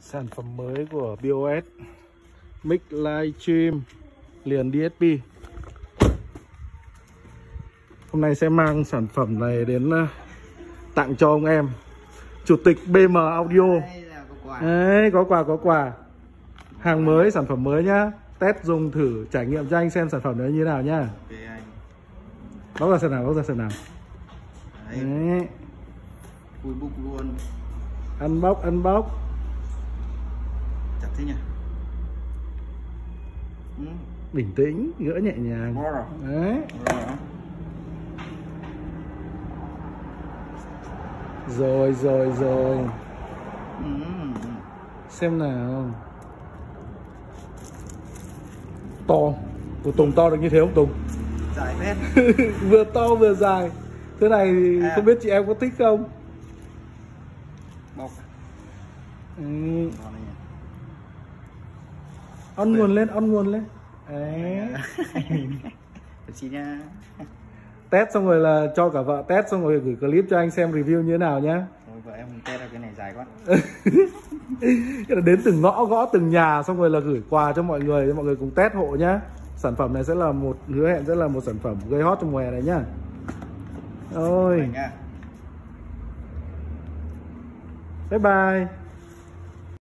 sản phẩm mới của BOS Mic Livestream liền DSP Hôm nay sẽ mang sản phẩm này đến ờ, tặng cho ông em. Chủ tịch BM Audio. Đấy, có quà có quà. Hàng mới, sản phẩm mới nhá. Test dùng thử, trải nghiệm cho anh xem sản phẩm đấy như thế nào nhá. Bóc ra xem nào, bóc ra xem nào. Đấy, Đấy, unbox, unbox thế nhỉ? Ừ. Bình tĩnh, gỡ nhẹ nhàng. Đấy, rồi. rồi rồi Ừ. Xem nào To Của Tùng to được như thế không Tùng? Dài phết. vừa to vừa dài Thế này thì À. không biết chị em có thích không? Bọc. Ừ? On nguồn lên, on nguồn lên. Đấy. Chị nha. Test xong rồi là cho cả vợ test xong rồi gửi clip cho anh xem review như thế nào nhá. Vợ em test cái này dài quá. Đến từng ngõ gõ từng nhà xong rồi là gửi quà cho mọi người cho mọi người cùng test hộ nhá. Sản phẩm này sẽ là một hứa hẹn sẽ là một sản phẩm gây hot trong mùa hè này nhá. Ôi bye bye